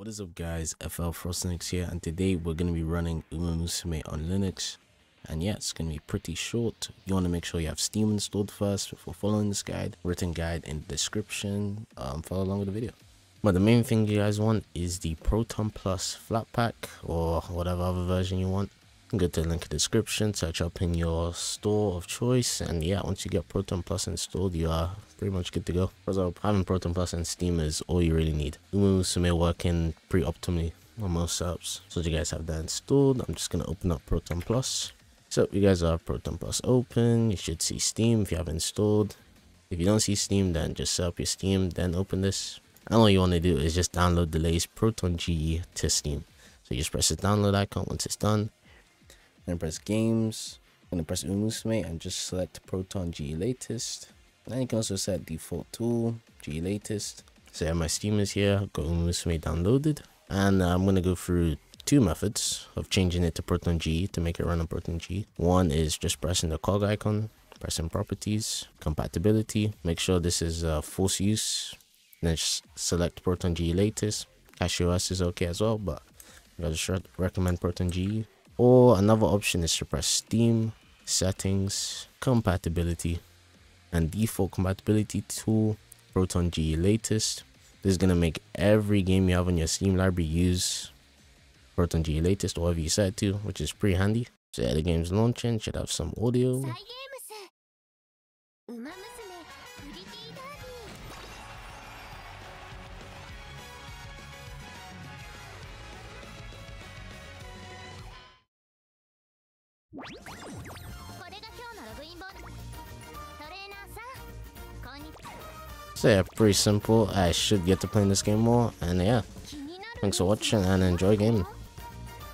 What is up guys, FL Frostnix here and today we're going to be running Uma Musume on Linux and yeah, it's going to be pretty short. You want to make sure you have Steam installed first before following this guide. Written guide in the description, um, follow along with the video. But the main thing you guys want is the Proton Plus Flatpak or whatever other version you want. Go to the link in the description, search up in your store of choice, and yeah, once you get Proton Plus installed, you are pretty much good to go. So having Proton Plus and Steam is all you really need. Uma Musume working pretty optimally on most setups. So you guys have that installed. I'm just gonna open up Proton Plus. So you guys have Proton Plus open. You should see Steam if you have installed. If you don't see Steam, then just set up your Steam, then open this. And all you want to do is just download the latest Proton GE to Steam. So you just press the download icon once it's done then press games. I'm gonna press Uma Musume and just select Proton GE latest. And you can also set default tool, GE latest. So my Steam is here, got Uma Musume downloaded. And uh, I'm gonna go through two methods of changing it to Proton GE to make it run on Proton GE. One is just pressing the cog icon, pressing properties, compatibility, make sure this is uh, force use. Then just select Proton GE latest. CachyOS is okay as well, but I just recommend Proton GE. Or another option is to press Steam, Settings, Compatibility, and Default Compatibility tool, Proton GE Latest. This is going to make every game you have on your Steam library use Proton GE Latest or whatever you set to, which is pretty handy. So yeah, the game's launching, should have some audio. So yeah, pretty simple. I should get to playing this game more. And yeah, thanks for watching and enjoy gaming.